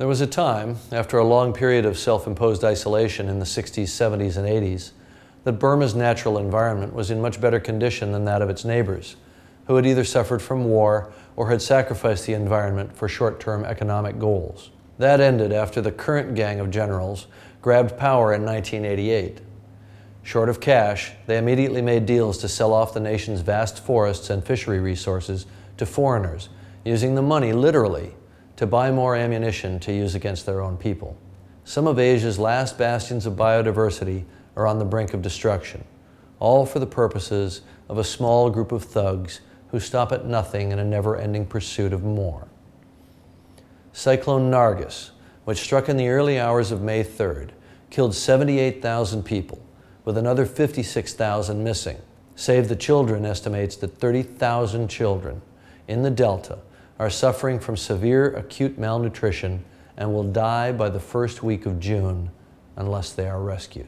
There was a time, after a long period of self imposed isolation in the 60s, 70s, and 80s, that Burma's natural environment was in much better condition than that of its neighbors, who had either suffered from war or had sacrificed the environment for short term economic goals. That ended after the current gang of generals grabbed power in 1988. Short of cash, they immediately made deals to sell off the nation's vast forests and fishery resources to foreigners, using the money literally to buy more ammunition to use against their own people. Some of Asia's last bastions of biodiversity are on the brink of destruction, all for the purposes of a small group of thugs who stop at nothing in a never ending pursuit of more. Cyclone Nargis, which struck in the early hours of May 3rd, killed 78,000 people, with another 56,000 missing. Save the Children estimates that 30,000 children in the Delta are suffering from severe acute malnutrition and will die by the first week of June unless they are rescued.